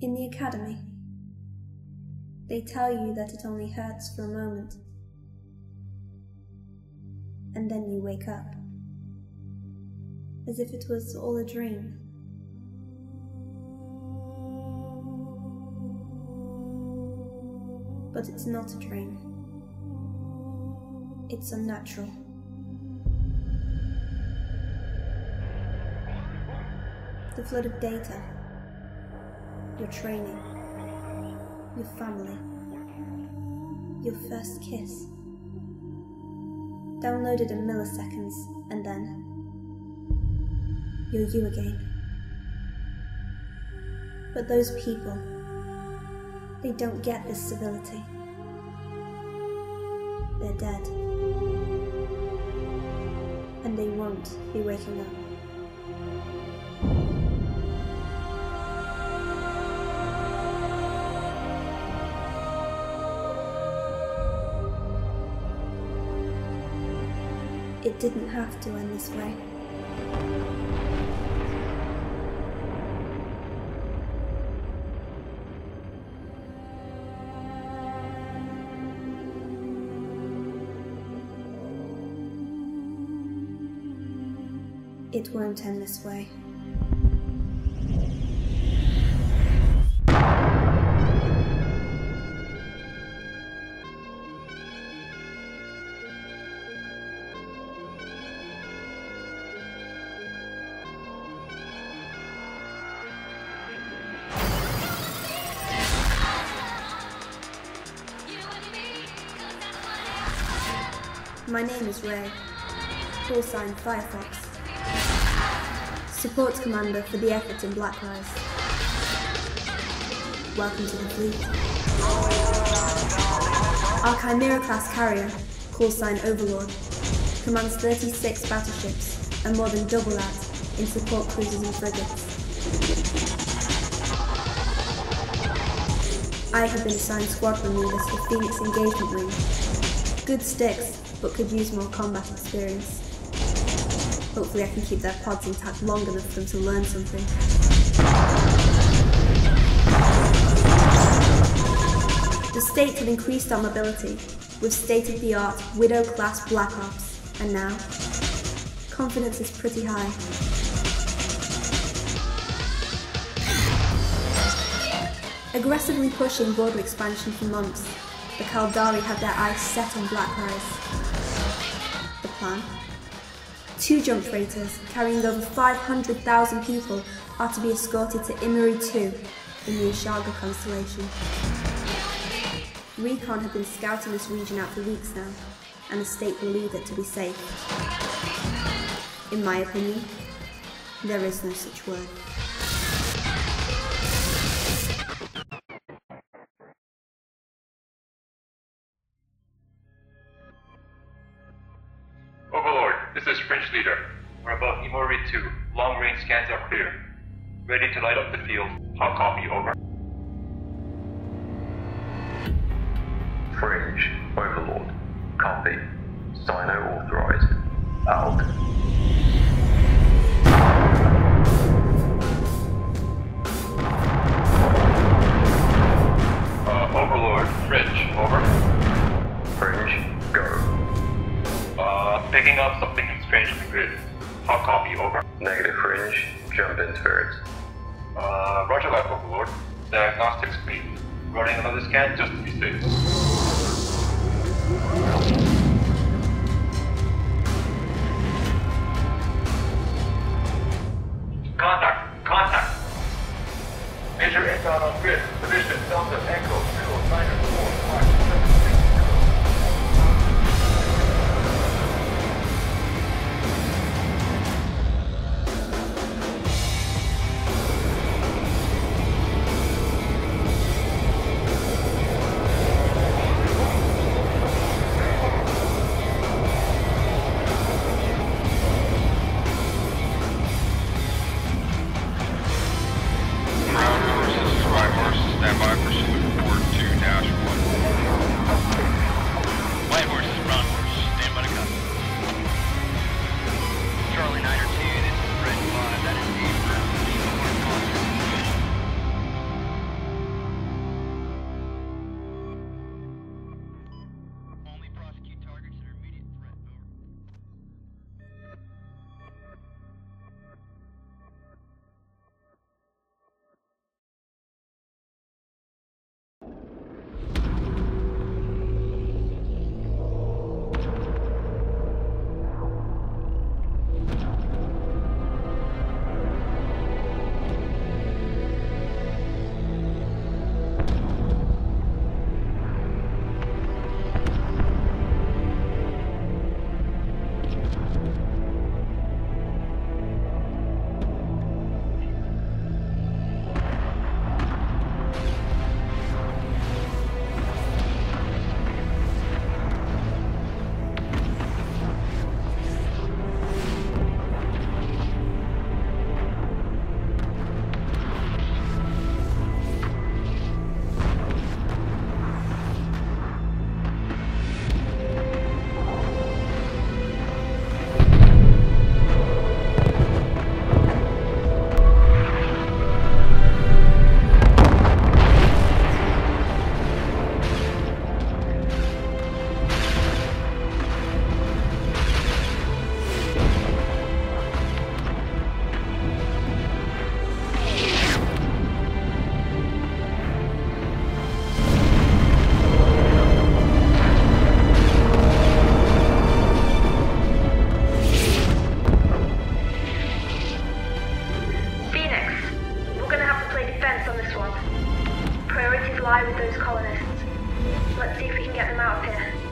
In the academy, they tell you that it only hurts for a moment. And then you wake up. As if it was all a dream. But it's not a dream. It's unnatural. The flood of data, your training, your family, your first kiss. Downloaded in milliseconds, and then you're you again. But those people, they don't get this civility. They're dead. And they won't be waking up. It didn't have to end this way. It won't end this way. My name is Ray, call sign Firefox. Support commander for the effort in Black Rise. Welcome to the fleet. Our Chimera class carrier, call sign Overlord, commands 36 battleships and more than double that in support cruisers and frigates. I have been assigned squadron leaders for Phoenix Engagement Wing. Good sticks, but could use more combat experience. Hopefully I can keep their pods intact long enough for them to learn something. The States have increased our mobility with state-of-the-art Widow-class Black Ops, and now, confidence is pretty high. Aggressively pushing border expansion for months, the Caldari had their eyes set on Black Rise. Two jump freighters carrying over 500,000 people are to be escorted to Imari 2 in the Ishaga constellation. Recon have been scouting this region out for weeks now, and the state believe it to be safe. In my opinion, there is no such word. Overlord, this is Fringe Leader. We're above Imori 2. Long range scans are clear. Ready to light up the field. Hot copy, over. Fringe, Overlord. Copy. Cyno authorized. Out. Picking up something strange on the grid. Hot copy, over. Negative Fringe, jump in spirits. Uh, roger that, Overlord. Diagnostics complete. Running another scan just to be safe. Lie with those colonists. Let's see if we can get them out of here.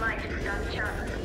light to Dunchana.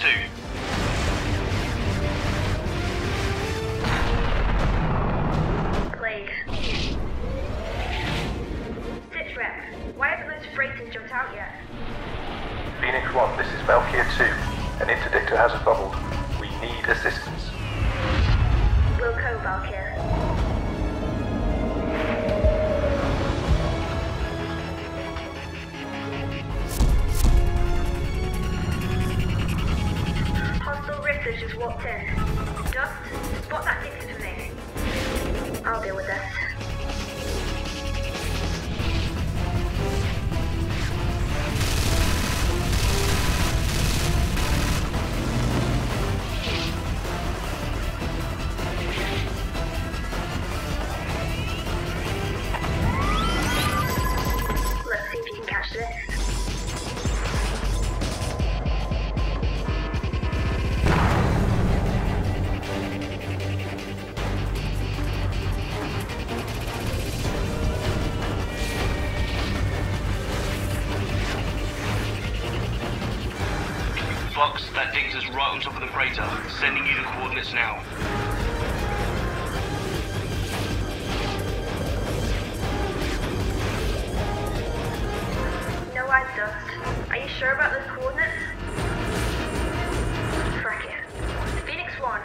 two. That That us right on top of the crater. Sending you the coordinates now. No eyes, Dust. Are you sure about those coordinates? Frack it. Phoenix 1,